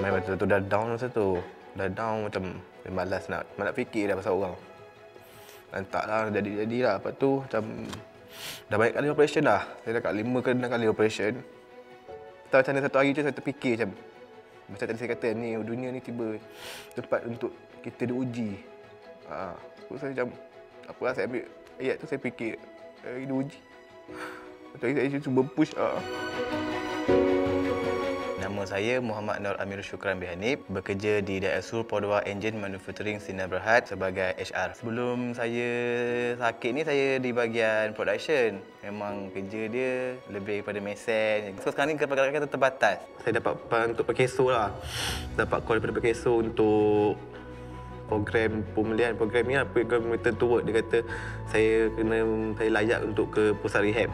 Memang betul-betul dah down masa tu. Dah down macam malas nak malas fikir dah pasal orang. Dan tak lah, jadi-jadi lah. Lepas tu macam dah banyak kali operation dah. Saya dah kat lima ke enam kali operation. Tak macam mana satu hari je saya terfikir macam macam tadi saya kata ni dunia ni tiba tempat untuk kita diuji. Ha, so saya macam apa lah saya ambil ayat tu saya fikir eh, diuji. Tapi saya cuba push ah. Saya Muhammad Nur Amir Syukran Bihanib bekerja di Daesul Podwa Engine Manufacturing Sinar Berhad sebagai HR. Sebelum saya sakit ni saya di bahagian production. Memang kerja dia lebih daripada mesin. So sekarang ni kadang-kadang terbatas. Saya dapat pan untuk Pekeso lah. Dapat call daripada Pekeso untuk program pemulihan program ni lah program return to work dia kata saya kena saya layak untuk ke pusat rehab